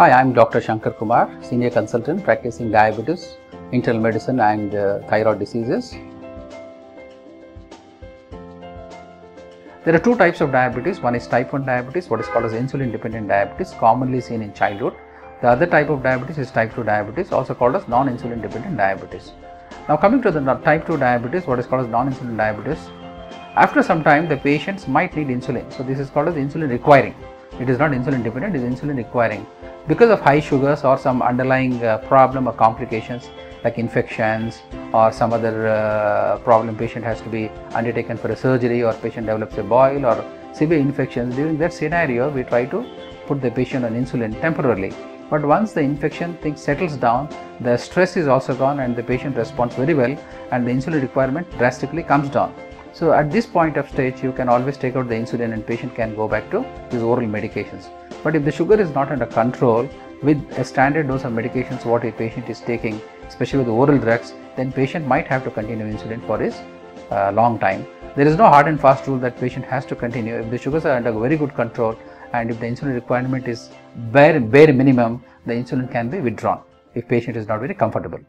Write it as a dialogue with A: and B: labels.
A: Hi, I'm Dr. Shankar Kumar, Senior Consultant practicing diabetes, internal medicine and uh, thyroid diseases. There are two types of diabetes. One is type 1 diabetes, what is called as insulin dependent diabetes, commonly seen in childhood. The other type of diabetes is type 2 diabetes, also called as non insulin dependent diabetes. Now, coming to the type 2 diabetes, what is called as non insulin diabetes, after some time the patients might need insulin. So, this is called as insulin requiring. It is not insulin dependent, it is insulin requiring. Because of high sugars or some underlying uh, problem or complications like infections or some other uh, problem patient has to be undertaken for a surgery or patient develops a boil or severe infections during that scenario we try to put the patient on insulin temporarily. But once the infection thing settles down the stress is also gone and the patient responds very well and the insulin requirement drastically comes down so at this point of stage you can always take out the insulin and patient can go back to his oral medications. But if the sugar is not under control with a standard dose of medications what a patient is taking especially with oral drugs then patient might have to continue insulin for his uh, long time. There is no hard and fast rule that patient has to continue. If the sugars are under very good control and if the insulin requirement is bare bare minimum the insulin can be withdrawn if patient is not very comfortable